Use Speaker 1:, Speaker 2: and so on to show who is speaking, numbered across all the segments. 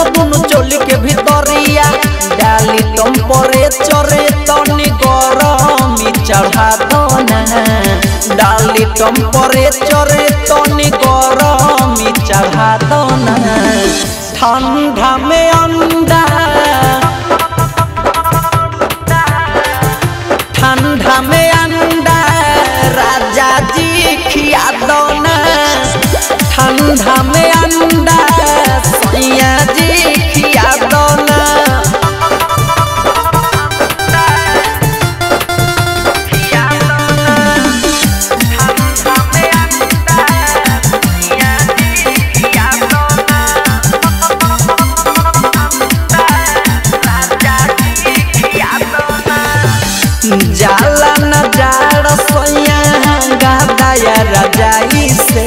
Speaker 1: बनो दुनु चोली के भीतरिया डाली टेम्परेचर तनी गरमी चढ़ा दोना डाली टेम्परेचर तनी गरमी चढ़ा दोना ठंडा में से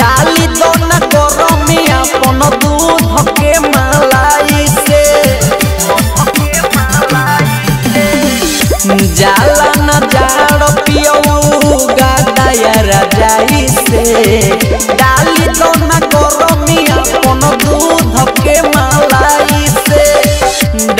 Speaker 1: डाली दो न गरमी अपन दूध के मलाई से जाला न जाड़ पियऊ गादाया रजाई से डाली दो न गरमी अपन दूध के मलाई से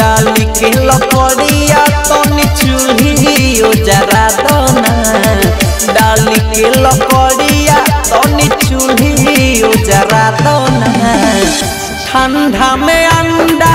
Speaker 1: डाली के लकड़िया तनी चूल्ही जरा दोना डाली के लकड़िया तनी चूल्ही उजरा दोना ठंडा में अंडा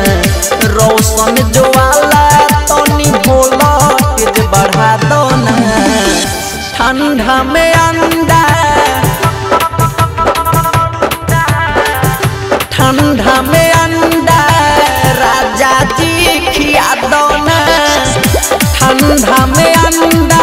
Speaker 1: रोशन ज्वाला तनी वोल्टेज बढ़ा दो ना ठंडा में अंडा ठंडा में अंडा राजा जी खिया दो ना ठंडा में अंडा